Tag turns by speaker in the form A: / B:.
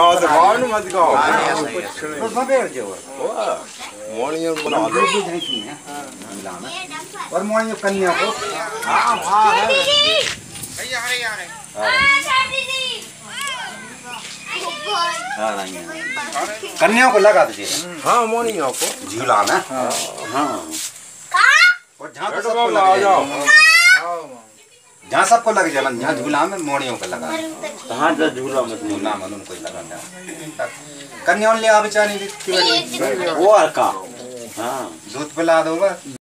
A: गाओ
B: तो बबेर जो
A: मोनियम बना दो
B: है और मोहन कन्या को
A: हाँ हाँ है
B: हाँ, नहीं है। कन्या को लगा दीजिए
A: हाँ मोनियम को
B: झूला में हाँ और जहाँ तो सबको
A: बाबा, आ जाओ
B: जहाँ सबको लग जाए जहाँ झूला में मोड़ियों का लगा।
C: कहाँ जो झूला में
B: झूला में उनको लगा जाए कन्या ले आ बेचारी
C: वो और का? हाँ।
B: दूध पिला दूँगा